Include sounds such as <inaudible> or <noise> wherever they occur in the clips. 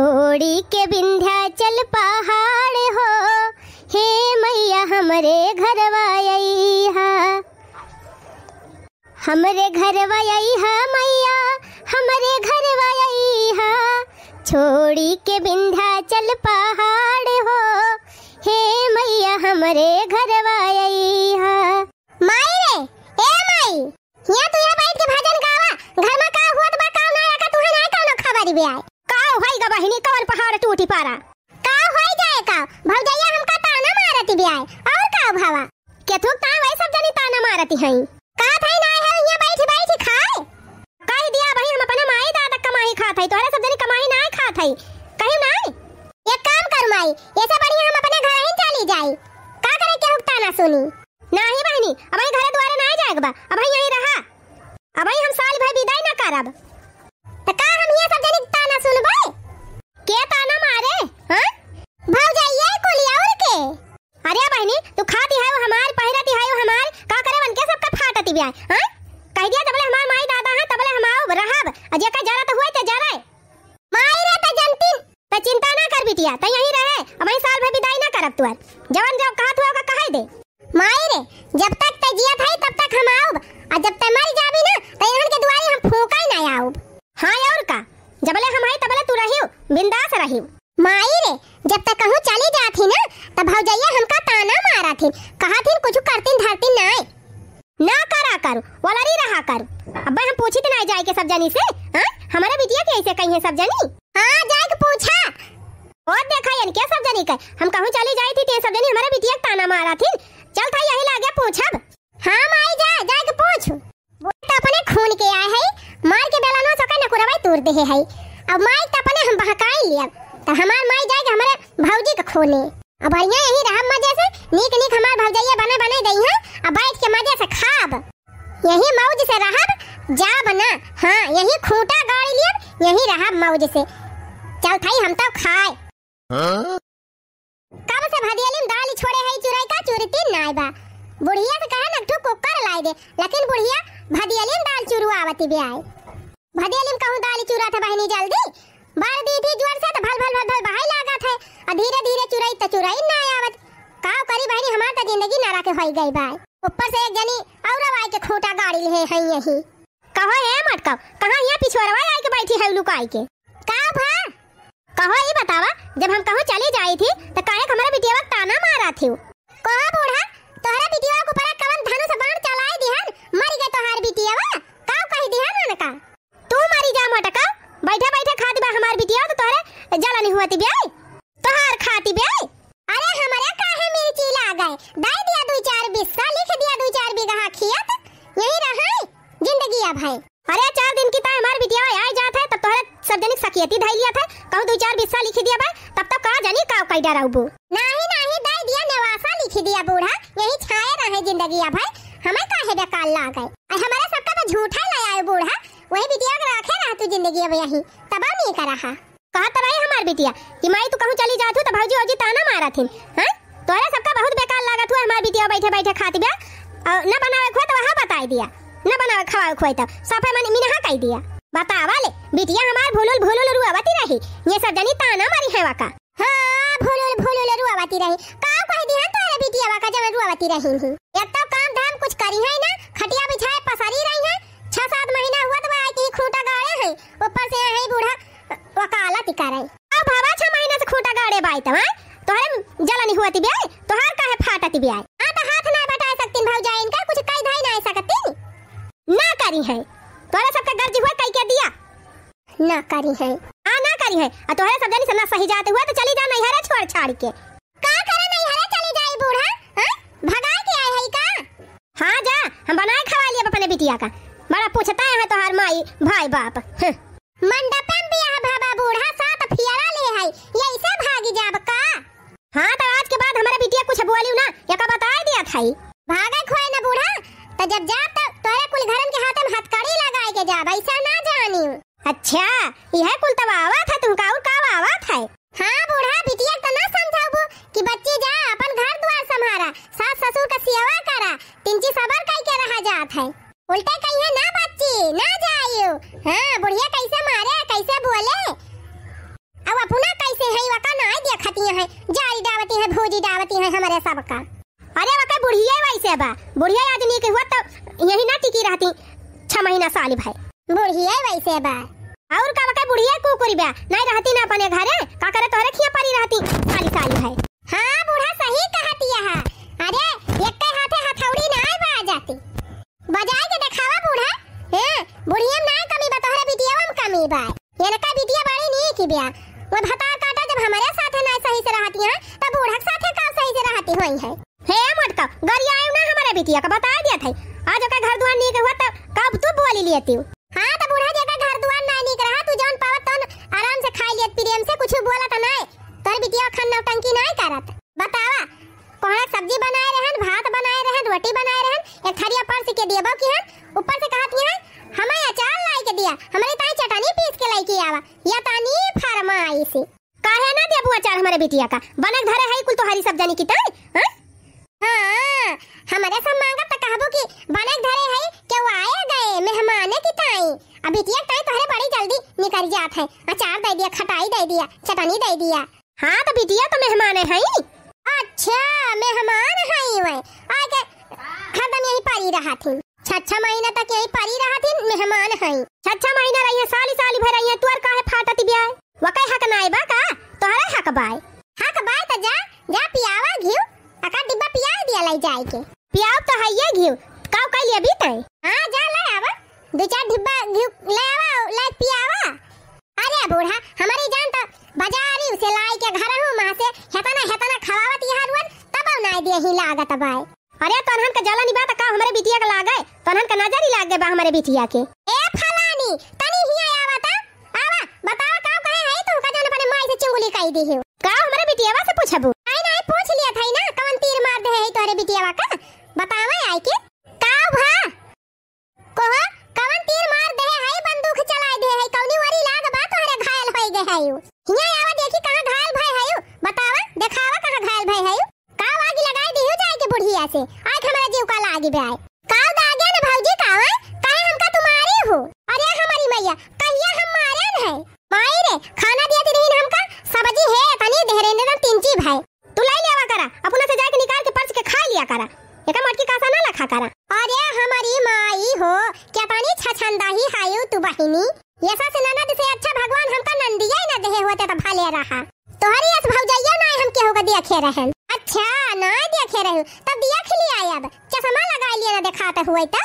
छोड़ी के विंध्याचल पहाड़ हो। हे मैया, हमरे घरवा अइहा। हमरे घरवा अइहा मैया, हमरे घरवा अइहा। छोड़ी के विंध्याचल पहाड़ हो। हे मैया, हमरे घरवा अइहा। माई रे, ए माई, हिया तू यहाँ बैठ के भजन गावा। घर में का हुआ बा, का ना रखा तू है ना का ना खबर भी आए गा बहिनी, कौन पहाड़ टूटी पारा? का होई जाए का भौजैया हमका ताना मारती भी आए और का भावा? के थुक ता वही सब जनी ताना मारती हई। का थई ना है हिया बैठ बैठ खाए। कह दिया भाई हम अपना माई दादा कमाई खात हई तोरे सब जनी कमाई ना खात हई। कहीं ना एक काम कर माई, ऐसे बढ़िया हम अपने घर ही चली जाई। का करे के हुक्ता ना सुनी? नाही बहनी, अब घरे द्वारे ना जाएगा अब यहीं रहा। अब हम साल भर विदाई ना करब। विदाई ना करब तुअर जवन जब कहत हुआ का कहे दे माई रे जब तक ते जियत है तब तक हम आओ और जब ते मर जाबी ना त इहन के दुआरी हम फूका ही ना आओ हाँ और का जबले हम आई तबले तू रहियो बिंदास रहियो माई रे जब तक कहूँ चली जाती ना तब भौजैया हमका ताना मारा थी कहा थी कुछ करती धरती ना ना करा कर वलरी रहा कर अब हम पूछी तो ना जाए के सब जनी से हाँ हमारे बिटिया के ऐसे कही है सब जनी हाँ जाए के पूछा और देखा यानी क्या सब जनी का हम कहूँ चली जाई थी ते सब जनी हमारे बिटिया के ताना मारा थी। चल था यही लागे पूछब हाँ माई, जा जाए के पूछ। वो तो अपने खून के आए है। मार के बेलानो सका न कुरवाई तोड़ दे है। अब माई तो अपने हम बहकाई लिया तो हमार माई जाएगा हमारे भौजी के खोने अब बढ़िया यही रहा मज़े से। नीक नीक हमार भौजैया बने बने दई है। अब बैठ के मज़े से खाब। यही मौज से रहब, जा बना। हाँ यही खूंटा गाड़ी लियब यही रहब मौज से। चल थाई हम तो खाए। कब से भदियलिम दाल छोड़े है, चुराई का चुरती नाय बा बुढ़िया से कहे नकठू कुकर लाई दे। लेकिन बुढ़िया भदियलिम दाल चुरु आवती भी आए भदियलिम कहूँ, दाल चुरा था बहनी जल्दी? बार दी थी ज़ोर से तो भल भल भल भल बहाई लागा था और धीरे धीरे चुराई तो चुराई ना आवत। काव करी बहनी, हमार तो ज़िंदगी नारा के होई गई बाय ऊपर से एक जनी और आए के खोटा गाड़ी ले है यही। कहो है मटका कहाँ यहाँ पिछवाड़वा आए के बैठी है लुकाई के? का भा, कहो ये बतावा, जब हम कहूँ चली जाई थी ताना मन मिनहा कह दिया। बतावा ले बिटिया हमार भूलुल भूलुल रुआवती रही। ये सब जनी ताना मारी है वाका। हाँ, भूलुल भूलुल रुआवती रही। का कह दिया तोरे बिटिया वाका जब रुआवती रही ही। एक तो काम धाम कुछ करी है ना, खटिया बिछाए पसारी रही है। छह सात महीना हुआ तो आई थी खूंटा गाड़े है। ऊपर से है बूढ़ा वकालत करे अब भावा छह महीना से खूंटा गाड़े बाई तो तोहरे जलन हुआती बे तोहार काहे फाटती बे हाँ तो हाथ ना बटा सकतीन भौजाई इनका, कुछ कई धाई ना सकतीन ना करी है। तोरे सबके गर्ज हुआ कई के दिया? ना करी है। हाँ ना करी है। आ, तोहरे सब जनी सना सही जाते हुआ तो चली जा नैहरा छोड़ छाड़ के। का करे नैहरा चली जाई बूढ़ा? हाँ भगा के आए है का? हाँ, जा। हम बनाए खवा लिए अपने बिटिया का। बड़ा पूछता है तोहार माई भाई बाप। मंडप में बियाह बाबा बूढ़ा साथ फियरा ले है। यही से भागी जाब का? हाँ तो आज के बाद हमारा बिटिया कुछ बोलियो ना, या का बता दिया थाई भागे खोए ना बूढ़ा। तो जब जा तो तोरे कुल घरन के हाथ में हथकड़ी लगाए के जा ऐसा ना जानी। अच्छा यह कुल तब आवत है तुमका और का आवा था हाँ, बूढ़ा, बिटिया त ना समझाबो कि बच्ची जा, अपन घर द्वार संभारा सास ससुर का सेवा करा तिनची सबर कई के रहा जात है। उल्टे कहिए, ना बच्ची, ना जाइयो हाँ, बुढ़िया कैसे मारे, कैसे बोले? अब अपना कैसे है, वका ना देखती है जाई डावती है, भोजी डावती है हमारे सबका। अरे वका बुढ़िया वैसे बा बुढ़िया आदमी के हुआ तो यही ना टिकी रहती। छह महीना साल भाई। बुढ़िया वैसे बा और का वका बुढ़िया कुकुरी बा। नहीं रहती ना अपने घरे। का करे तोहरे खिया पड़ी रहती। साली साली भाई। हाँ बूढ़ा सही कहती है। अरे एक के हाथे हथौड़ी ना बा जाती। बजाए के दिखावा बूढ़ा। हैं, बुढ़िया ना कमी बा, तोहरे बिटिया में कमी बा। ये ना का बिटिया बड़ी नहीं की बिया वो भतार काटा जब हमारे साथे ना सही से रहती, है? तब बूढ़ा के साथे का सही से रहती होई है? मटका गरिया आयु ना हमारे बिटिया का बता दिया था। आज ओका घर दुआर नहीं हुआ तो कब तू बोली लेती हूँ? हाँ तो बूढ़ा जगह घर दुआर ना निक रहा, तू जौन पावत तौन आराम से खाई लियत प्रेम से, कुछ बोला तो नहीं तोर बिटिया खन नौटंकी नहीं करत। बतावा कोहड़ा सब्ज़ी बनाए रहन, भात बनाए रहन, रोटी बनाए रहन, एक थरिया पर से के दिया की हन? ऊपर से कहत है हमें अचार लाई के दिया, हमारे ताई चटनी पीस के लाई के आवा, या तानी फरमाइशी काहे ना देबू अचार हमारे बिटिया का, बनक धरे है कुल तोहारी सब जानी की ताई हाँ? हाँ हमारे सब मांगा तो कहबो कि बनक धरे है के वो आए गए मेहमाने की ताई अब बिटिया ताई तोहरे बड़ी जल्दी निकल जात है अचार दे दिया खटाई दे दिया चटनी दे दिया हाँ तो बिटिया तो मेहमान है अच्छा मेहमान है वे आके हरदम यही परी रहा थी छह महीना तक यही परी रहा थी मेहमान है छह महीना रही है साली साली भर रही है तुअर काहे फाटत का? तोहरे हक बाय। हक बाय तो जा जा पियावा घिउ, अका डिब्बा पिया दिया लाई जाए के। पियाव तो है ये घिउ काव कैली अभी तई? हाँ जा ले आवा। दो चार डिब्बा घिउ ले आवा, ले पियावा। अरे बूढ़ा, हमारी जान तो बाजारी उसे लाई के घर हूँ वहाँ से। हेतना हेतना खवावत यहाँ रुअन तब नहीं दिए ही लागत बाय। अरे तनहन का जला निभा का हमारे बिटिया का लागे? तनहन का नज़र ही लाग बा हमारे बिटिया के। ए फलानी तनी हिया आवा ता आवा बताओ का कहे है तू का जान से चुंगली दी हो? का हमारे बिटिया से पूछबू? आई नहीं पूछ लिया था ना कौन तीर मार दे है तोरे बिटिया का? बतावा आई के। का भा कोहा कौन तीर मार दे है बंदूक चला दे है, कौनी वारी लाग बा तोरे घायल होई गए है यू? हिया आवा देखी कहाँ घायल भाई है यू? बतावा, दिखावा कहाँ घायल भाई है का आग लगाई दी हो जाए के बुढ़िया से? आज हमारा जीव का लागी बे आए का दागे ना भौजी का है काहे हमका तुम्हारी हो अरे हमारी मैया कहिया हम मारन है माई रे खाना दिया ती नहीं हमका सब्ज़ी है तनी देहरे ने तीन चीज़ भाई तू लाई लेवा करा अपना से जाके निकाल के पर्स के खा लिया करा एका मटकी कासा ना लखा करा अरे हमारी माई हो क्या पानी छछंदा ही हायो तू बहिनी ऐसा से ननद से अच्छा भगवान हमका नंदिया ही ना देहे होते तो भले रहा तोहरी अस भौजैया ना हम केहू का देखे रहन अच्छा ना देखे रहू तब दिया खिली आय अब चश्मा लगा लिया ना दिखाते हुए तो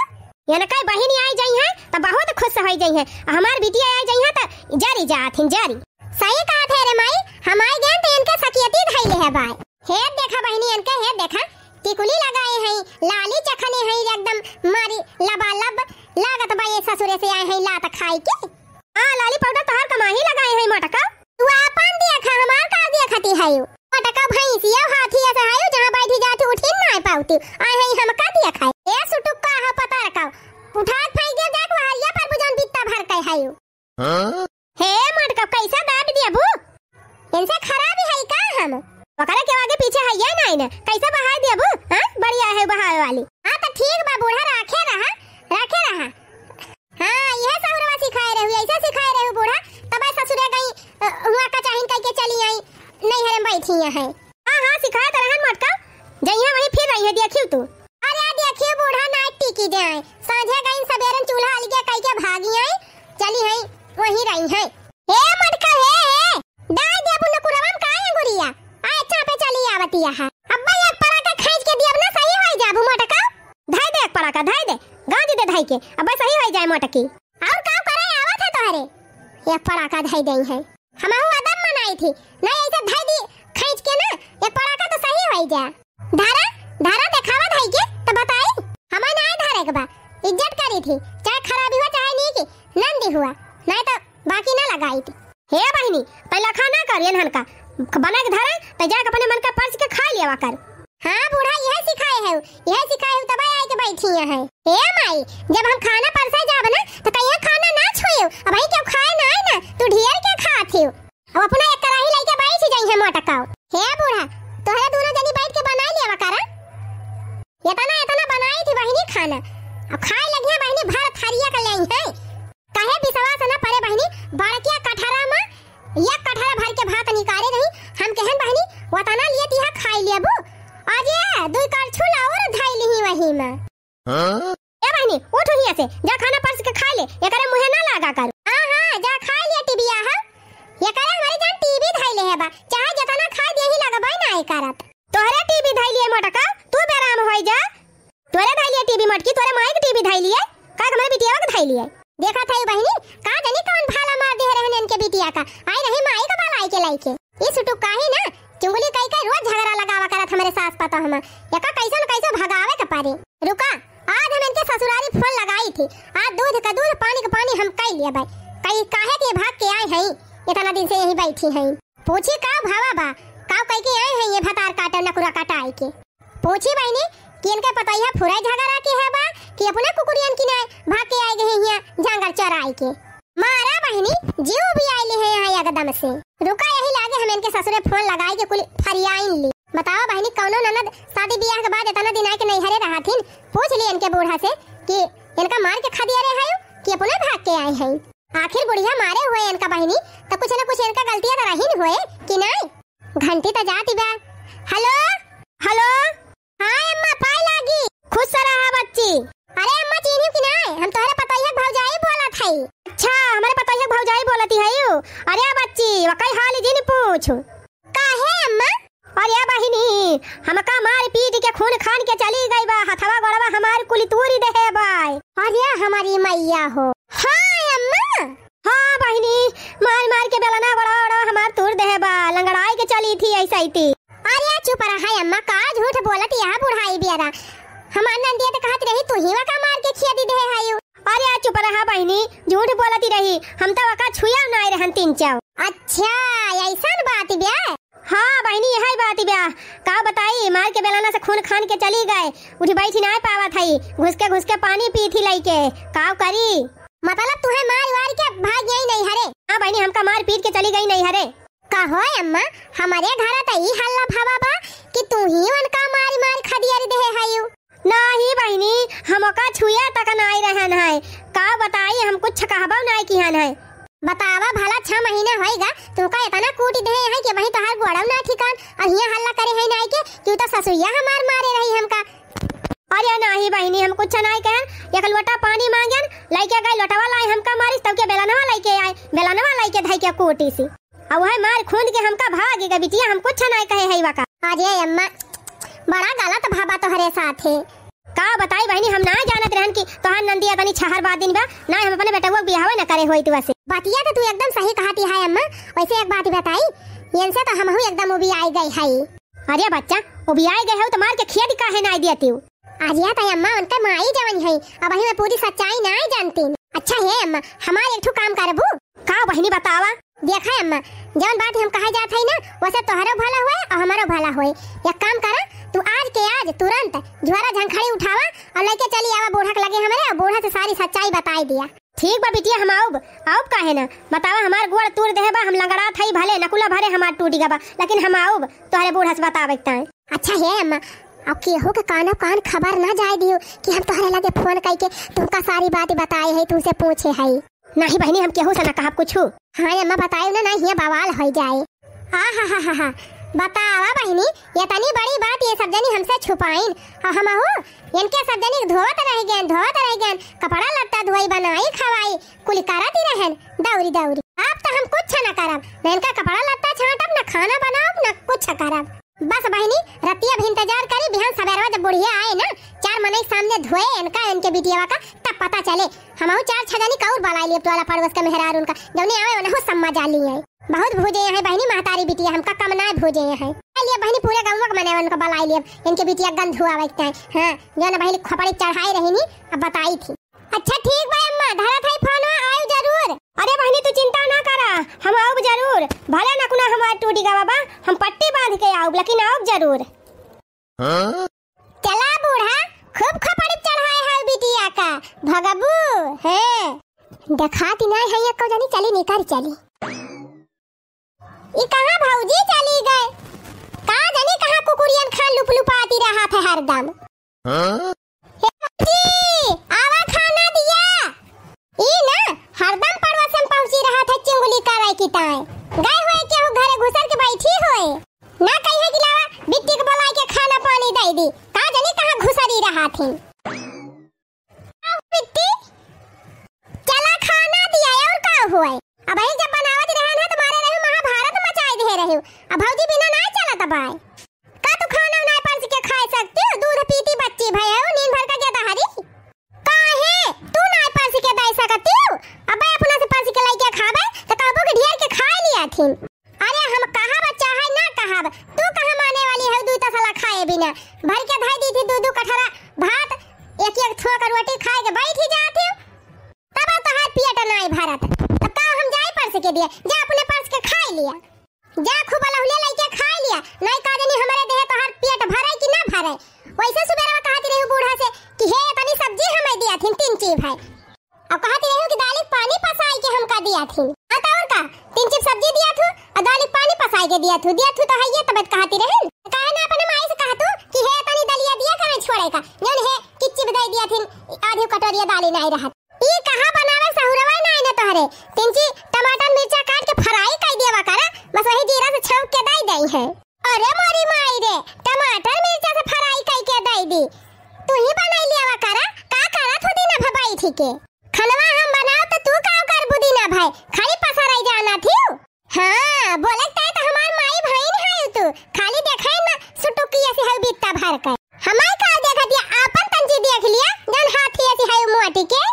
यानी कई बहिनी आई जाई है तो बहुत खुश हो जाई है हमार बिटिया आई जाई है तो जारी जाथिन जारी सही कहा थे रे माई हमारे गेन तो इनके सकियती धैले है बाय हे देखा बहिनी इनके हे देखा टिकुली लगाए हैं लाली चखने हैं एकदम मारी लबालब लागत बा ये ससुरे से आए हैं लात खाई के हाँ लाली पाउडर तोहर कमाही लगाए है मटका तू अपन देखा हमार का देखती है यू मटका भैंसिया हाथी ऐसा है यू जहाँ बैठी जाती उठी हूँ हैं हम का दिया ए तो सही जा। धारा धारा दिखावा धई के तो बताई। हमें नहीं धारे के बा इज़्ज़त करी थी, चाहे खराबी हुआ, चाहे नहीं की नंदी हुआ। नहीं तो बाकी ना लगाई थी। हे बहिनी, पहला खाना कर यन का बना के धरे तो जाके अपने मन का पर्स के खा लिया कर। हाँ बूढ़ा, यह सिखाए है यह सिखाए तब आई के बैठी है। ए माई, जब हम खाना परसे जाब ना तो कहिया खाना ना छोयो अब भाई क्यों खाए ना है ना, तू ढेर के हो अब अपना एक कढ़ाई लेके बैठ जाई है मोटकाओ हे बूढ़ा तोहरे दोनों जनी बैठ के बनाई लेवा करा एतना एतना बनाई थी बहिनी खाना। अब खाए लगी बहिनी भर थारिया का लाई है? कहे बिसवा से ना परे बहिनी? बड़किया कठरा में एक कठरा भर के भात निकाले नहीं हम कहन बहिनी? वतना लिए तीहा खाई लेबू। आज ये दुई करछुल और धाई ली वही में। हाँ? ए बहिनी उठो हिया से जा खाना परस के खा ले। एकरे मुहे ना लागा हैं। पूछी का भावा बा? का कई के आए हैं ये भतार काटा नकुरा काटा आई के। पूछी बहनी, कि इनके पतैया फुराई झगड़ा के है बा, कि अपने कुकुरियन की नाय भाग के आए गए हिया जंगल चराई के। मारा बहनी, जीव भी आइले है यहाँ एकदम से। रुका यही लागे हम इनके ससुरे फ़ोन लगाई के कुल फरियाइन ली। बताओ बहनी, कौनो ननद शादी ब्याह के बाद इतना दिन आए के नहीं हरे रहा थीन? पूछ ली इनके बूढ़ा से, कि इनका मार के खा दिया रे हायो कि अपने भाग के आए हैं। आखिर बुढ़िया मारे हुए इनका बहनी। तो कुछ न कुछ इनका गलतियाँ तो रही हुए, कि नहीं? घंटी तो जाती बा। हेलो? हेलो? हाय अम्मा पाई लागी। खुश रहा बच्ची। अरे, अम्मा, चीनी की नहीं? हम तोहरे पतैया भौजाई बोला थई अच्छा हमारे पतैया भौजाई बोलती है यू? अरे बच्ची, वकई हाल जी ने पूछ। काहे, अम्मा? अरे बहिनी, हमका मार पीट के खून खान के चली गई बा, हथवा गोड़वा हमार कुली तूरी दे बाय। अरे हमारी मैया हो। हाय अम्मा। हाँ बहिनी मार मार के बेलना गोड़ा गोड़ा हमार तूर दे बा लंगड़ाई के चली थी, ऐसा ही थी। अरे चुप रहा है अम्मा। का झूठ बोलत यहाँ बुढ़ाई बियारा? हमार नंदिया तो कहत रही, तू ही का मार के खिया दी दे हायो। अरे चुप रहा बहिनी झूठ बोलती रही। हम तो वका छुया ना रहन तीन चाव अच्छा ऐसा बात ब्या? हाँ बहनी यही बात ब्याह का बताई, मार के बेलाना से खून खान के चली गए। उठी बैठी ना पावा थी घुस के घुस के पानी पी थी लई का करी? मतलब तुम्हें मार वार के भाग गई नहीं, हरे। हाँ बहनी, हमका मार पीट के चली गई नहीं, हरे। कहो अम्मा, हमारे घर तो ई हल्ला भावा बा कि तू ही उनका मारी मार खदियारी दे हायो। नहीं बहनी हमका छुया तक नहीं रहन है का बताई, हम कुछ कहबो नहीं किहन है बतावा भला छह महीने होएगा तुमका इतना कूटी दे है कि वही तोहार गोड़म ना ठिकान। और हिया हल्ला करे है नहीं के तू तो ससुरिया हमार मारे रही हमका। अरे नहीं बहनी, हम कुछ नहीं कहन एक लोटा पानी मांगन लइके गए लोटवा लाई हमका मारिस। तब के बेलनवा लइके आए? बेलनवा लइके धई के कोटी सी। अब वह मार खून के हमका भाग गए, बिटिया, हम कुछ नहीं कहे है वका। अरे अम्मा, बड़ा गलत भाबा तोहरे साथ है। का बताई बहनी, हम ना जानत रहन कि तोहार नंदिया तनी छहर बाद दिन बा, ना हम अपने बेटा को बियाह न करे होई तू वैसे। बतिया तो तू एकदम सही कहती है अम्मा, वैसे एक बात बताई इनसे तो हम एकदम उबी आई गई है। अरे बच्चा वो बियाह गए हो तो मार के खिया काहे ना दिया तू आजिया तो अम्मा उनका माई जवन है अब वही मैं पूरी सच्चाई ना जानती अच्छा है अम्मा हमारे एक ठो काम करबू का बहनी बतावा? देखा अम्मा जवन बात हम कहा जात है ना वैसे तोहरो भला होए और हमारो भला होए। एक काम करा तू आज के आज तुरंत झोरा झंखड़ी उठावा और लेके चली आवा बूढ़ा लगे हमारे और बूढ़ा से सारी सच्चाई बताई दिया। ठीक बा बिटिया हम आऊब। आऊब काहे ना? बतावा हमार गोड़ तूर देहे बा हम लंगड़ा थई भले नकुला भरे हमार टूटी गबा लेकिन हम आऊब तोहरे बूढ़ा से बतावे ताई। अच्छा है अम्मा अब केहू के कानो कान खबर ना जाए दियो कि हम तोहरे लगे फ़ोन करके, तुमका सारी बात बताए है, तुमसे पूछे है। नहीं बहनी, हम केहू से ना कहब कुछ। हाँ अम्मा बताए ना, नहीं ये बवाल हो जाए। आ, हा हा हा हा। बतावा बहनी ये तनी बड़ी बात ये सब जनी हमसे छुपाइन हम हो इनके सब जनी धोवत रह गए धोवत रह गए कपड़ा लत्ता धोई, बनाई, खवाई, कुल करत रहन, दौरी दौरी। अब तो हम कुछ न करब, न इनका कपड़ा लत्ता छाटब, न खाना बनाब, न कुछ करब। बस बहनी, रतिया भी इंतज़ार करी, बिहान सवेरवा जब बुढ़िया आए ना, चार मने सामने धोए, इनका, इनके बिटिया का तब पता चले। हम चार छह जनी कौर बलाई लिए वाला पड़ोस का मेहरार उनका। जौने आवे उन्हें सम्मा जाली है। बहुत भूजे हैं बहनी महतारी बिटिया, हमका कम ना भूजे हैं। लिए बहनी, पूरे गाँव का मने उनका बलाई लिए। इनके बिटिया गंध हुआ बैठते हैं। हाँ, जो ना बहनी खपड़ी चढ़ाई रही अब बताई थी। अच्छा ठीक बा अम्मा, धरा थाई फ़ोन आयो अरे बहनी, तू चिंता ना करा। हम आऊब ज़रूर। भले ना कुना हमार टूटी गवा बा हम पट्टी बाँध के आऊब लेकिन आऊब ज़रूर। चला बूढ़ा, खूब खपड़ी चढ़ाए है बिटिया का। भगबू, है। दिखाती नहीं है ये को जानी, चली निकर चली। ये कहाँ भौजी चली गए? कहाँ जानी, कहाँ कुकुरियन खान लुप लुपाती रहा था हरदम हे आवा खाना दिया। ई ना हरदम पड़ोस में पहुँची रहा था चिंगुली कराई की ताए गए हुए के हो घरे घुसर के बैठी होए? ना कहिए कि लावा, बिट्टी के बोलाई के खाना पानी दे दी। कहाँ जानी कहाँ घुसरी रहा थी। बिट्टी, चला खाना दिया और का हुआ अब ही जब बनावत रहन है तुम्हारे रहे महाभारत मचाई दे रहे हो। अब भौजी बिना ना चला तबाय का तू खाना ना परस के खा सकती हो? दूध पीती बच्ची हो नींद भर का ज़्यादा हरी काहे? तू ना परस के दे सकती हो अब अपना से परस के लेके खाबे तो कहबो कि ढेर के खा दियाथिन अरे, हम कहा बच्चा है ना कहा तू कहा माने वाली है दू तसला खाए बिना? भर के धाई दी थी दू दू कठरा भात, एक एक थोक रोटी खाए के बैठ ही जाते तब तो हाथ पियट नहीं भरत। तब का हम जाए पर्स के दिए? जा अपने पर्स के खा लिया। जा खूब लहुले लेके खा लिया। नहीं का देनी हमारे देह तो हर पेट भरे कि ना भरे वैसे सुबह कहती रही बूढ़ा से कि हे तनी सब्ज़ी हमें दिया थी तीन चीज़ है अब कहती रही कि दाल पानी पसाई के हमका दिया थी हाँ तो और का तीन चीज़ सब्ज़ी दिया थू और दाल पानी पसाई के दिया थू दिया थू तो है ये तबत कहती रही कहे ना अपने माई से कहा तू कि हे तनी दलिया दिया करे छोड़े का जन हे किच्ची बधाई दिया थी आधी कटोरिया दाली नहीं रहत ये कहा बनावे सहुरवा नहीं ना तोहरे तीन चीज़ टमाटर मिर्चा काट के फ्राई कर देवा करा बस वही जीरा से छौंक के दई दई है अरे मोरी माई रे टमाटर मिर्चा से फ्राई कर के दई दी तू ही बनाई लिया करा का करा थोड़ी ना भबाई थी के खनवा हम बनाओ तो तू का कर बुदी ना भाई खाली पसराई जाना थी हाँ बोले ते तो हमार माई बहन है तू खाली देखाई ना सुटुकिया से है बित्ता भर कर हमार का देखा दिया आपन तंजी देख लिया जन हाथी ऐसी है मोटी के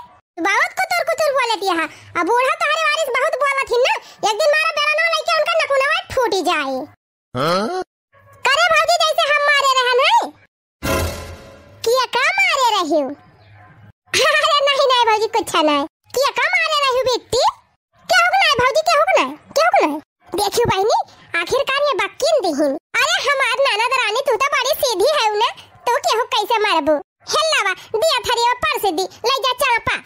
बहुत कुतुर कुतुर बोलत यहाँ अब बूढ़ा तुम्हारे वारिस बहुत बोलत ही ना एक दिन मारा बेरा ना लेके उनका नकुनवा जाए। जाए करे भौजी जैसे हम मारे रहन है? किया का मारे रही <laughs> अरे नहीं नहीं भौजी कुछ नहीं किया का मारे रही बेटी क्या हो गया भौजी क्या हो गया क्या हो गया देखियो बहनी आखिरकार ये बक्कीन दिहिन अरे हमार नाना दरानी तू तो बड़ी सीधी है ना तो के हो कैसे मारबू हेल्लावा दिया थरी पर से दी ले जा चापा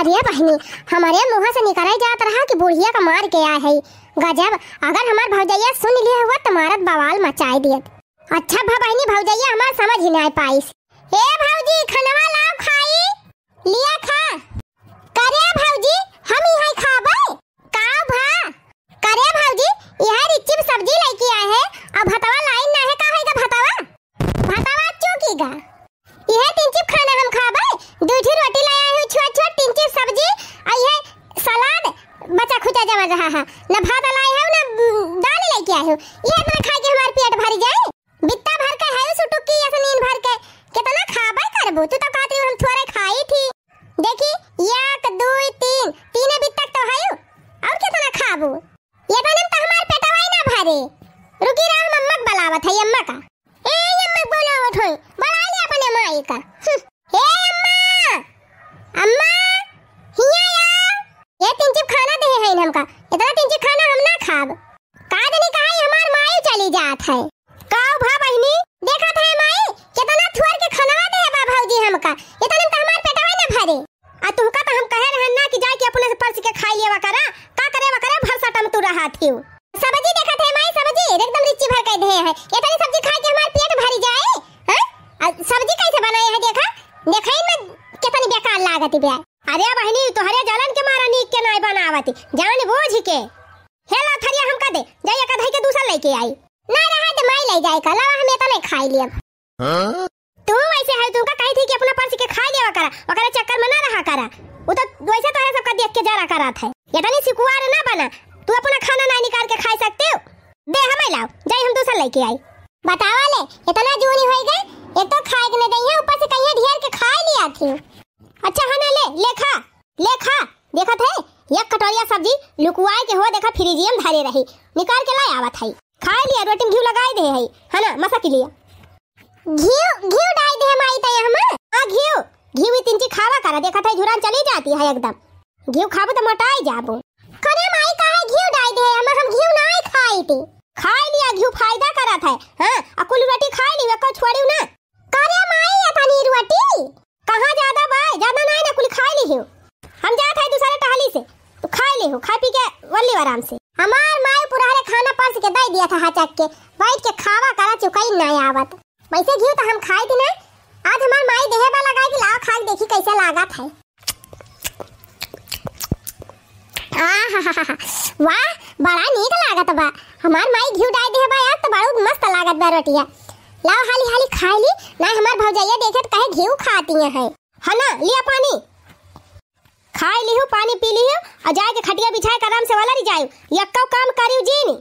अरे बहनी हमारे मुँह से निकल जात रहा कि बुढ़िया का मार के आया है गजब अगर हमार भौजैया सुन लिया हुआ तो मारत बवाल मचाई दिए अच्छा भा भौजैया हमार समझ ही नहीं पाइस ए भौजी, खनवा लाओ खाई लिया खा करे भौजी हम यहाँ खाबे काव भा करे भौजी यह रिचिप सब्ज़ी लेके आए हैं अब भतवा लाइन ना है का है का भतवा भतवा चूकीगा यह तीन चिप खाना हम खाबे दूठी रोटी लाया हूँ छोट छोट तीन चिप सब्ज़ी और यह सलाद बचा खुचा जमा रहा है। न भात लाई है, न दाल लेके आए हो। ये इतना खा के हमार पेट भर जाए। बित्ता भर के है, सुटुकी या नींद भर के। कितना खाबे करबो तू तो कहती हम थोड़े खाई थी देखी एक दो तीन तीन बित्ता तो है और कितना खाबू ये तो तो हमार पेटवा ही ना भरे रुकी रहा हम अम्मा बलावत है अम्मा का ए अम्मा बोलावत है बड़ा ले अपने माई का हम्म, हे अम्मा अम्मा हिया या ये तीन चिप खाना दे है हमका इतना तीन चिप खाना हम ना खाब का दनी कहा हमार माई चली जात है काऊ भा बहिनी देखा था माई कितना थुअर के खनवा दे बा भौजी हमका इतना तो हमार पेटवा ना भरे आ तुमका तो हम कहे रहन ना कि जाए के अपने से पर्स के खाई लेवा करा का करे वा करे भरसा टम तू रहा थी सब्ज़ी देखा थे माई सब्ज़ी एकदम रिची भर के दे सब्ज़ी खा के हमार पेट भरी जाए हैं? सब्ज़ी कैसे बनाए है देखा? देखा ही में कितनी बेकार लागत बे अरे बहनी तोहरे जलन के मारा नीक के नाय बनावती। जान बूझ के। हेला थरिया हमका दे। जाइए का धई के दूसरा लेके आई। ना रहा तो माई ले जाए का। लवा हम इतना खाई लिया तू वैसे है तुमका कही थी कि अपना पर्स के खा लेवा करा। ओकरे चक्कर में ना रहा करा। वो तो वैसे तो है सबका देख के जरा करा था। ये तनी सिकुआर ना बना। तू अपना खाना ना निकाल के खा सकते हो? दे हमें लाओ। जाई हम दूसरा लेके आई बतावा ले, इतना जूनी हो गई एक तो खाए के न गई है, ऊपर से कहीं ढेर के खा लिया थी। अच्छा है ना, ले ले खा ले खा। देखा थे एक कटोरिया सब्ज़ी लुकुआए के हो, देखा, फ्रिजियम धारे रही। निकाल के लाई आवत है। खाए लिया, रोटी में घी लगाए दे है। है ना, मसा के लिए घी घी डाल दे माई तय हम हाँ, घी। घी भी तीन चीज़ खावा करा। देखा था झुरान चली जाती है एकदम। घी खाबो तो मोटाई जाबो। करे थी खाई लिया घी फ़ायदा करा था हाँ, अकुल रोटी खाई ली को छोड़ी ना। करे माई ये तनी रोटी? कहाँ ज़्यादा भाई ज़्यादा नहीं ना कुल खाई ली हो। हम जात है दूसरे टहली से तो खाई ली हो। खा पी के वल्ली आराम से। हमार माई पुराने खाना पर्स के दे दिया था हचक के। बैठ के खावा करा चुकाई नहीं आवत। वैसे घी तो हम खाए थे ना आज हमार माई देहे वाला गाय के लाओ खा देखी कैसे लागत है। <laughs> वाह, बड़ा नीक लागत बा। हमार माई घी डाल दे बा यार तो बड़ा मस्त लागत बा रोटिया। लाओ, हाली हाली खा ली। ना हमार भौजैया देखे तो कहे घी खाती है है। ना, लिया पानी। खाई लिहू पानी पी लिहू और जाए के खटिया बिछाए के आराम से वाला री जायू यक्का काम करियो जीनी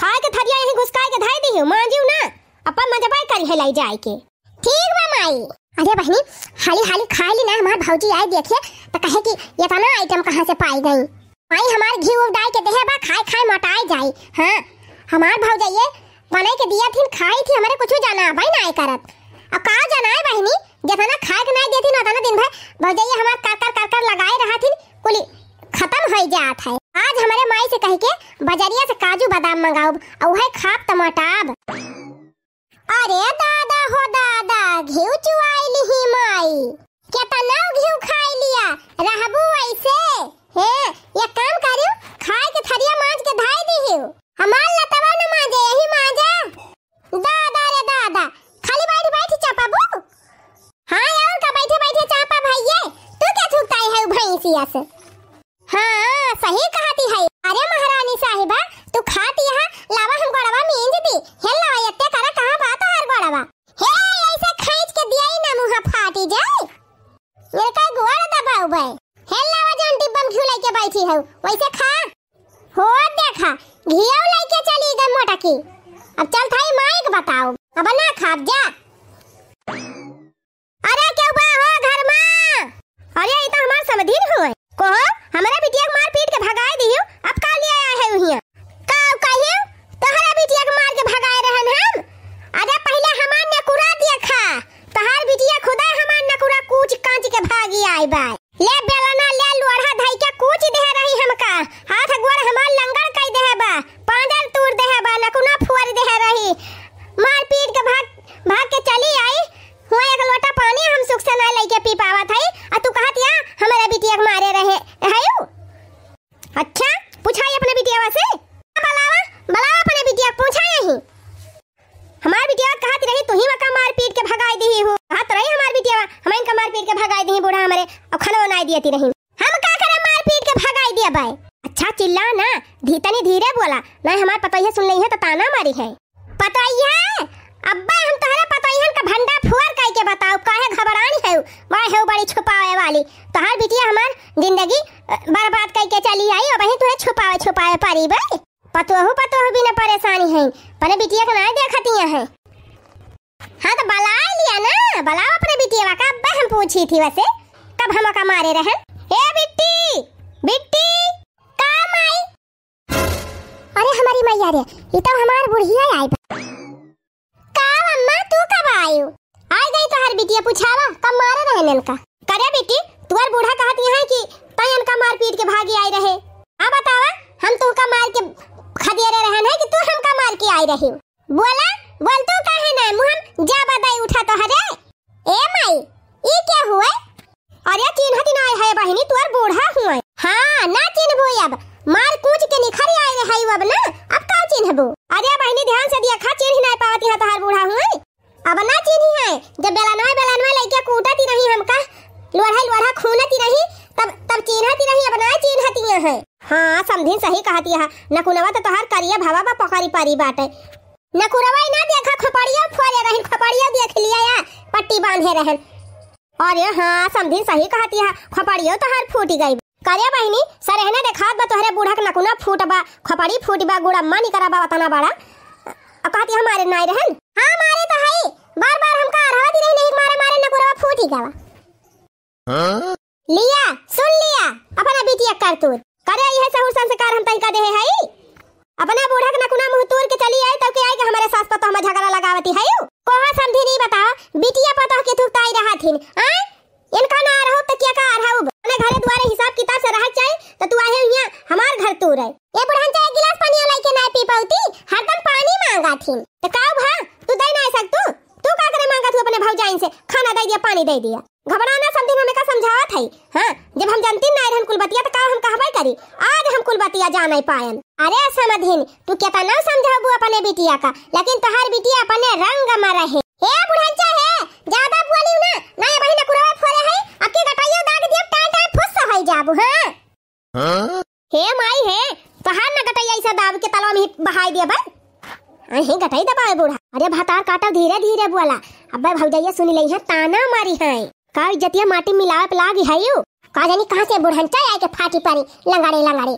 खाए के थरिया यही घुसकाए के धाई दिहू मांजियो ना। अपन मजबाई करी है लाई जाए के। ठीक बा माई। अरे बहनी, हाली हाली खा ली ना, हमार भौजी आए देखिए तो कहे कि, ये तना आइटम कहाँ से पाई गई? माई हमार घी उब डाल के देहे बा, खाए खाए मोटाई जाई हाँ हमार भौजाइये बनाई के दिया थी खाई थी, हमारे कुछ जाना भाई ना करत। अब का जाना है बहनी? जितना खाए के नहीं देती ना उतना दिन भर भौजाइये हमार कर कर कर कर लगाए रहा थी कुली खत्म हो जात है। आज हमारे माई से कह के बाजारिया से काजू बादाम मंगाओ और वह खाप टमाटाब अरे दादा हो दादा, घिउ चुआई ही माई। केतना घिउ खाई लिया रहबू ऐसे। हे ये काम करियो खाए के थरिया मांज के धाई दिहियो हमार लतवा न मांजे यही मांजा। दादा रे दादा, खाली बैठ बैठ चपाबू। हाँ और का बैठे बैठे चापा भैये तू क्या थूकताई है भैंसिया से? हाँ सही कहती है। अरे महारानी साहिबा, तू खाती है, लावा हम गोड़वा मींज दी। हे लावा यत्ते करा, कहाँ बात हर गोड़वा? हे घिउ लेके बैठी है वैसे खा हो देखा घिउ लेके चली गई मोटा की अब चल थाई माइक बताओ अब ना खाब जा अरे क्यों बा हो घर में अरे ये तो हमार समधीन हुए कहो हमारा बिटिया के मार पीट के भगाए दियो अब का ले आया है उहिया का कहियो तोहरा बिटिया के मार के भगाए रहन हम अरे पहले हमार ने कुरा दिया खा तहार बिटिया खुदा हमार ने कुरा कूच कांच के भागी आई बाय ले बेलना, ले लोढ़ा धाई के कूच दे रही हमका। हाथ गोड़ हमार लंगड़ कई दे बा। पांदर तूर दे बा नकुना फुअर दे रही। मार पीट के भाग भाग के चली आई। हुआ एक लोटा पानी हम सुख से ना लेके पी पावत है आ तू कहत या, हमारा बिटिया के मारे रहे है अच्छा पूछाई अपने बिटिया से। बलावा बलावा अपने बिटिया के पूछा यही हमार बिटिया कहत रही तू ही वका मार पीट के भगाई दी हो कहत रही हमार बिटिया हम इनका मार पीट के भगाई दी बूढ़ा हमारे अब खाना बनाई दियती रही। हम का करे, मार पीट के भगाई दिया बाय अच्छा चिल्ला ना। धीतनी धीरे बोला। ना हमार पतोहिया सुन रही है तो ताना मारी है। पतोहिया अब्बा, हम तोहरा पतोहियन का भंडा फुअर काई के बताओ। काहे घबरानी है वाह है बड़ी छुपावे वाली। तोहार बिटिया हमार ज़िंदगी बर्बाद कई के चली आई और वही तुहे छुपावे छुपावे पारी बे। पतोहू पतोहू भी न परेशानी है। पने बिटिया के नहीं देखतिया है। हाँ तो बला लिया ना। बलाओ अपने बिटिया का। अब्बा, हम पूछी थी वैसे। कब हम का मारे रहे। ए, बिट्टी! बिट्टी! का माई अरे, हमारी मैया रे, ये तो हमार बुढ़िया आई का अम्मा? तू कब आयु आई गई तो हर बिटिया पूछावा, कब मारे रहे नन का? करे बेटी तुअर बूढ़ा कहती है कि तयन का मार पीट के भागी आई रहे। हाँ बतावा, हम तू का मार के खदेरे रहन है कि तू हम का मार के आई रही? बोला, बोल तू काहे ना मुहम जा बदाई उठा तो हरे। ए, माई, ई क्या हुआ? अरे चिन्हती ना है बहिनी तुअर बूढ़ा हुआ हाँ ना चिन्हबो अब। मार कूच के निखर आई रहे अब ना। अब का चिन्हबो? अरे बहिनी, ध्यान से दिया, खा चिन्ह नहीं पावती है तहार बूढ़ा हुआ अब ना चिन्ही है। जब बेलानवा बेलानवा लइके कूटती रही हमका। लोढ़ा लोढ़ा खूनती रही तब तब चिन्हती रही अब ना चिन्हती है। हाँ समझी, सही कहती है। नकुनवा तो तोहार करिया भावा बा, पकड़ी पारी बाटे। नकुरवा ना देखा, खोपड़िया फोड़े रहन, खोपड़िया देख लिया, या। पट्टी बांधे रहन। अरे हाँ समझी सही कहती है। खोपड़ियो तोहार फूटी गई। करे बहिनी, सरहने देखात बा तोहरे बूढ़ा के नकुना फूट बा। खोपड़ी फूट बा गुड़म्मा निकरा बा तना बड़ा। कहती हमारे नाई रहन। हाँ मारे तो है। बार बार हम कह रहा थी नहीं, मारे मारे नकुरवा फूट ही? गवा लिया, सुन लिया। अपना बिटिया करतूत। करे यह सहूर संस्कार हम तनिका दे है अपना बूढ़ा के नकुना मुँह तोड़ के चली आई, तब के आई के हमारे सास पतो हम झगड़ा लगावती, है यू? कोहा समझी नहीं बताओ बिटिया पतो के थुकताई रहा थीन आ? इनका ना रहो तो क्या का रहा अपने घरे द्वारे हिसाब किताब से रह चाहे तो तू आए यहाँ हमार घर तू रहे। ए बुढ़ान चाहे गिलास पानी लाई के ना पी पाउती हरदम पानी मांगा थीन तो का भा, तू दे ना सकतू? तू का करे मांगा तू अपने भौजाइन से? खाना दे दिया पानी दे दिया। घबराना समझी हमें का समझावा थई हाँ जब हम जानती ना रहन कुलबतिया तो का हम कहबे करी? आज हम कुलबतिया जान नहीं पायन। अरे समधिन तू क्या ना समझाबू अपने बिटिया का? लेकिन तोहार बिटिया अपने रंग में रहे ए बुढ़ांचा है! ज़्यादा बोली ना। ना बहिन कुरवा फोरे है अके गटाइयो दाग दिया टाटा फुस है जाबू हाँ? हाँ? हे माई हे! तोहार ना गटाइया ऐसा दाब के तलवा में बहाई दिया भाई अही गटाई दबाए बूढ़ा। अरे, भातार काटा धीरे धीरे बोला अब्बे भौजैया सुन लई है, ताना मारी है। का इज्जतिया माटी मिलावे पे लागी है यू? का जानी कहाँ से बुढ़ंचा आए के फाटी पारी लंगाड़े लंगाड़े।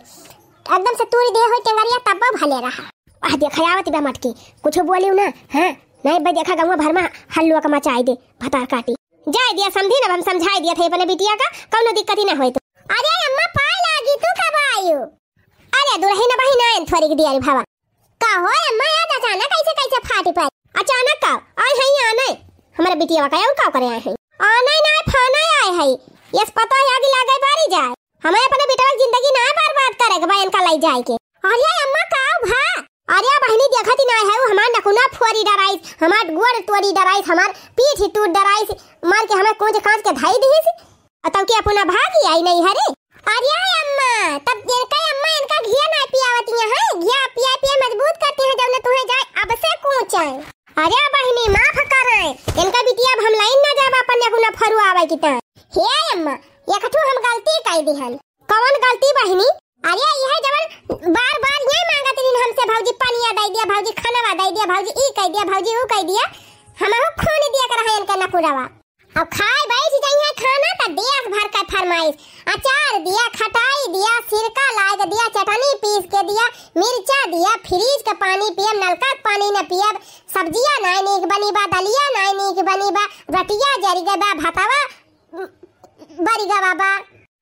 एकदम से तूरी दे होई, टेंगरिया तब भले रहा। आ देखा आवत बा मटकी। कुछ बोलियो ना, हाँ? नहीं भाई देखा गाँव भर में हल्लुआ का मचाई दे, भतार काटी। जाय दिया, समझी ना हम समझाई दिया थे अपने बिटिया का, कौनो दिक्कत ही ना होई तो। अरे, अम्मा पाए लागी तू कब आयु? बारी के दिया रे भावा। का हो अम्मा याद अचानक कैसे कैसे फाटी पर अचानक का आए हैं आने हमारे बिटिया का का करे आए हैं आने ना फाना आए हैं यस पता है आगे लागे बारी जाए हमें अपने बेटा की ज़िंदगी ना बर्बाद करे के बहन का लाई जाए के अरे अम्मा का भा अरे बहनी देखती ना है हमार नकुना फोरी डराइस हमार गोड़ तोड़ी डराइस हमार पीठ टूट डराइस मार के हमें कोंच कांच के धाई दीस तब के अपना भागी आई नहीं हरे अरे अम्मा तब इनका अम्मा इनका घिया ना पियावती है घिया पिया पिया मज़बूत करती है जब न तुम्हें जाए अब कूचाए अरे बहनी माफ़ कर। इनका बिटिया अब हम लाइन ना जाब अपन नकुना फरु आवे की ता। हे अम्मा, एकठू हम गलती कर दिहन। कौन गलती बहनी? अरे यह जवन बार बार ये मांगत रहिन हमसे, भौजी पानी दे दिया, भौजी खाना दे दिया, भौजी ई कह दिया, भौजी ऊ कह दिया, हम हो खून दिया कर है ना नकुरावा। अब खाए बैठ जाइए खाना तो दिया भर का फरमाइश। अचार दिया खटाई दिया, सिरका के दिया, चटनी पीस के दिया, मिर्चा दिया, फ्रीज का पानी पियब नलका पानी न पियब सब्ज़ियाँ नाय नीक बनी बा, दलिया नाय नीक बनी बा, रोटिया जरी बा, भातवा बरी गवा बा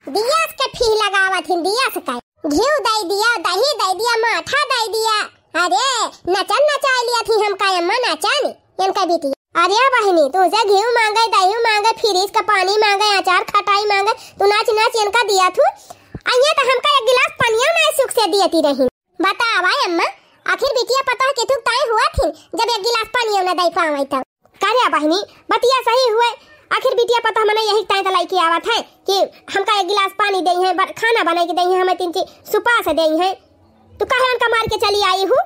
दिया के फ़ी लगावत हिन दिया से का। घी दे दिया, दही दे दिया माठा दे दिया। अरे, नचन नचा लिया थी हम का अम्मा नचानी इनका बेटी अरे बहनी, तू से घी मांगे, दही मांगे, फ्रीज का पानी मांगे, अचार खटाई मांगे, तू नाच नाच इनका दिया तू। अये तो हमका एक गिलास पानिया में सुख से दियती रही। बतावा अम्मा, आखिर बिटिया पता है कि तू तय हुआ थी जब एक गिलास पानी न दे पावे तब करे बहनी, बतिया सही हुए। आखिर बिटिया पता हमने यही तय तलाई की आवत है कि हमका एक गिलास पानी दई है खाना बना के दई है, हमें तीन चीज़ सुपा से दई है। तू कहे उनका मार के चली आई हूँ?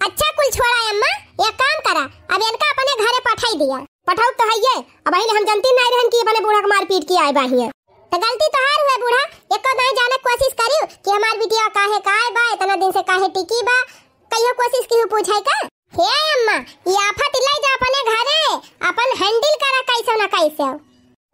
अच्छा कुल छोड़ा अम्मा? एक काम करा, अब इनका अपने घरे पठाई दिया। पठाऊ तो है ये अब अहिले हम जानती नहीं रहन कि अपने बूढ़ा के मार पीट की आए बाहिए तो गलती तो हार हुए बूढ़ा। एको नहीं जाने कोशिश करियो कि हमार बिटिया काहे काहे बा, इतना दिन से काहे टिकी बा। कहियो कोशिश कियो पूछाई का? हे अम्मा ये आफत लाई जा अपने घरे। अपन हैंडल करा कैसे ना कैसे।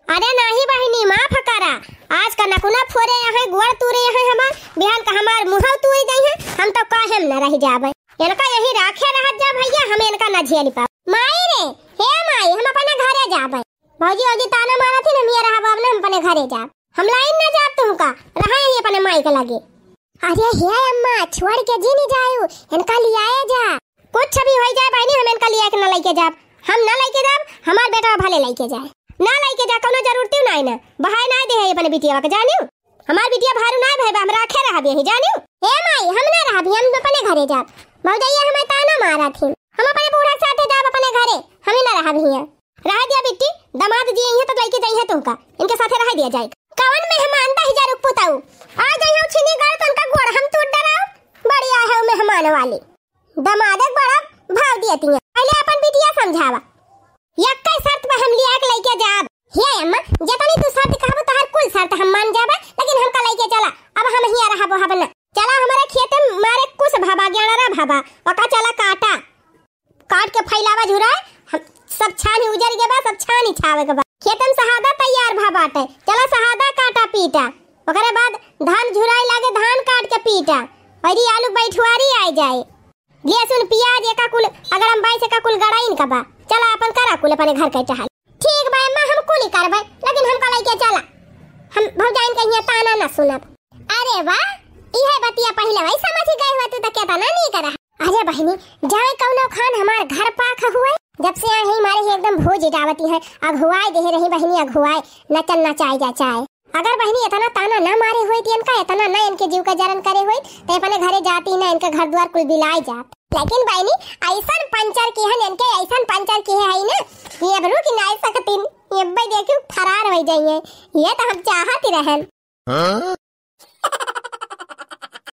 अरे नहीं बहनी, माफ़ करा। आज का नकुना फोरे यहाँ, गोड़ तूरे यहाँ हमार। बिहान का हमार मुहाव तूरे गई है। हम तो काहे न रह जाबे। इनका यही राखे रहत जा भैया, हम इनका न झेल पा। माई रे, हे माई, हम अपने घरे जाबे। भौजी भौजी, ताना मारा थी ना, मिया रहा बाब हम अपने घरे जा हम लाइन न जाब तुमका, रहा यही अपने माई के लगे। अरे, हे अम्मा, छोड़ के जी नहीं जायो, इनका लियाए जा। कुछ भी हो जाए बहनी, हम इनका लिया के न लेके जाब। हम न लेके जाब, हमार बेटा भले लेके जाए। ना लेके जा, कोनो ज़रूरत नहीं ना। बहाय ना दे है अपने बिटिया के जानियो? हमार बिटिया भारू ना भाई हम राखे रहा यही, जानियो? हे माई, हम ना रहा भी हम अपने घरे जा भौजैया हमें ताना मारा थी। हम अपने बूढ़ा के साथे जाब अपने घरे। हम ना रहा भी रह दिया बिट्टी, दमाद जी यही तो लेके जाइए तुमका इनके साथे रह दिया जाए कवन मेहमान दा हज़ार पुताऊ। आ जाइयो छिनी गड़ तन का गोड़ हम टूट डराओ बढ़िया है मेहमान वाली। दमादक बड़ा भाव दिया तिया पहले अपन बिटिया समझावा। यक्का शर्त पे हम लिया के लेके जाब। हे अम्मा, जतनी तू शर्त कहबो, तहर कुल शर्त हम मान जाबे, लेकिन हमका लेके चला। अब हम हिया रहबो हबन। चला हमारे खेत में मारे कुछ भाबा ग्यारह भाबा पका चला काटा। काट के फैलावा झुराए। सब छानी उजर के बाद सब छानी छावे के बाद खेत में सहादा तैयार भा बाटे चला सहादा काटा पीटा। ओकरे बाद धान झुराई लागे, धान काट के पीटा। और आलू बैठुआरी आ जाए। लहसुन प्याज एका कुल, अगर हम बाईस एका कुल गड़ाइन का बा, चला अपन करा कुल अपने घर के टहल। ठीक बा, अम्मा, हम कुल करबे, लेकिन हमका लेके चला। हम भौजाइन के यहाँ ताना ना सुनब। अरे वाह! इहे बतिया पहले वही समझ गए हुआ तू तो कहता ना नहीं करा। अरे बहनी जाए कौनो खान हमार घर पाक हुए। जब से यहाँ ही मारे ही एकदम भोज डावती है अघुआई दे रही बहनी अघुआई नचन नचाई जा चाहे। अगर बहनी इतना ताना ना मारे हुई थी इनका इतना ना इनके जीव का जरन करे हुई तो अपने घरे जाती ना इनके घर द्वार कुल बिलाई जात। लेकिन बहनी ऐसा पंचर की है इनके ऐसा पंचर की है ना ये अब रुक ना सकतीन ये भाई देखियो फरार हो जाइए। ये तो हम चाहत ही रहन। <laughs>